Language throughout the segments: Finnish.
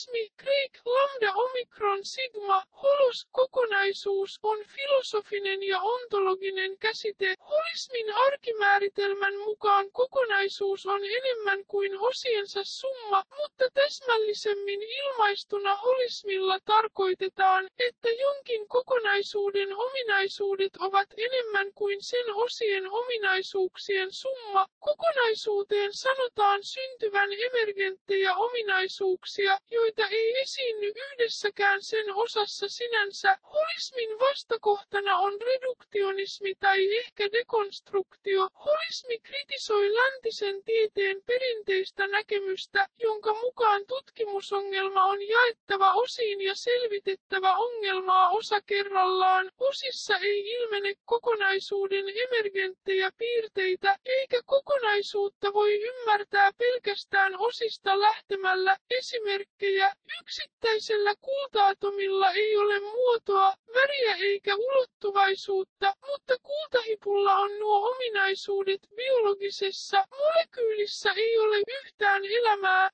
Holismi, Greek, lambda omikron sigma, holos, kokonaisuus, on filosofinen ja ontologinen käsite. Holismin arkimääritelmän mukaan kokonaisuus on enemmän kuin osiensa summa, mutta täsmällisemmin ilmaistuna holismilla tarkoitetaan, että jonkin kokonaisuuden ominaisuudet ovat enemmän kuin sen osien ominaisuuksien summa. Kokonaisuuteen sanotaan syntyvän emergenttejä ominaisuuksia, joita ei esiinny yhdessäkään sen osassa sinänsä. Holismin vastakohtana on reduktionismi tai ehkä dekonstruktio. Holismi kritisoi läntisen tieteen perinteistä näkemystä, jonka mukaan tutkimusongelma on jaettava osiin ja selvitettävä ongelmaa osa kerrallaan. Osissa ei ilmene kokonaisuuden emergenttejä piirteitä, eikä kokonaisuutta voi ymmärtää pelkästään osista lähtemällä. Esimerkkejä yksittäisellä kultaatomilla ei ole muotoa, väriä eikä ulottuvaisuutta, mutta kultahipulla on nuo ominaisuudet biologisessa molekyylissä ei ole yhtään elämää,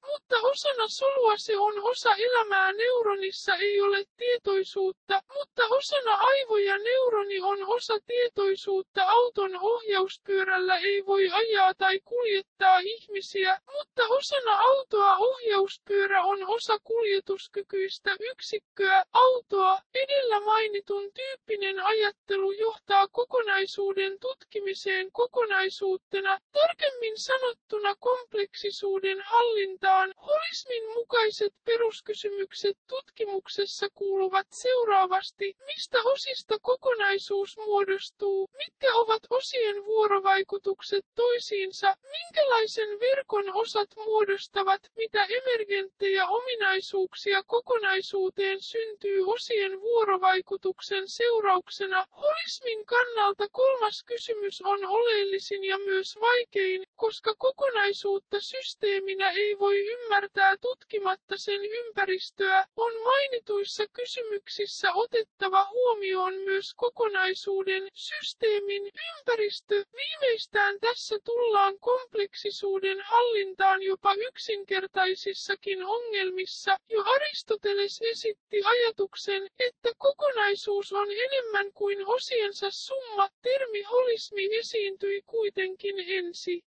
osana solua se on osa elämää. Neuronissa ei ole tietoisuutta, mutta osana aivoja neuroni on osa tietoisuutta. Auton ohjauspyörällä ei voi ajaa tai kuljettaa ihmisiä, mutta osana autoa ohjauspyörä on osa kuljetuskykyistä yksikköä, autoa, edellä mainitun tyyppinen ajattelu johtaa kokonaisuuden tutkimiseen kokonaisuutena, tarkemmin sanottuna kompleksisuuden hallintaan. Holismin mukaiset peruskysymykset tutkimuksessa kuuluvat seuraavasti, mistä osista kokonaisuus muodostuu, mitkä ovat osien vuorovaikutukset toisiinsa, minkälaisen verkon osat muodostavat, mitä emergenttejä ominaisuuksia kokonaisuuteen syntyy osien vuorovaikutuksen seurauksena. Holismin kannalta kolmas kysymys on oleellisin ja myös vaikein, koska kokonaisuutta systeeminä ei voi ymmärtää tutkimatta sen ympäristöä, on mainituissa kysymyksissä otettava huomioon myös kokonaisuuden systeemin ympäristö. Viimeistään tässä tullaan kompleksisuuden hallintaan jopa yksinkertaisissakin ongelmissa. Jo Aristoteles esitti ajatuksen, että kokonaisuus on enemmän kuin osiensa summa. Termi holismi esiintyi kuitenkin ensi.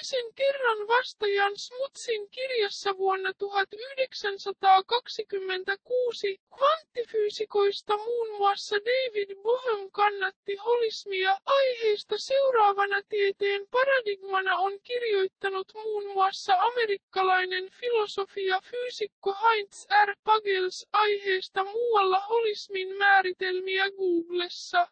Ommäisen kerran vastaajan Smutsin kirjassa vuonna 1926 kvanttifyysikoista muun muassa David Bohm kannatti holismia. Aiheesta seuraavana tieteen paradigmana on kirjoittanut muun muassa amerikkalainen filosofia fyysikko Heinz R. Pagels aiheesta muualla holismin määritelmiä Googlessa.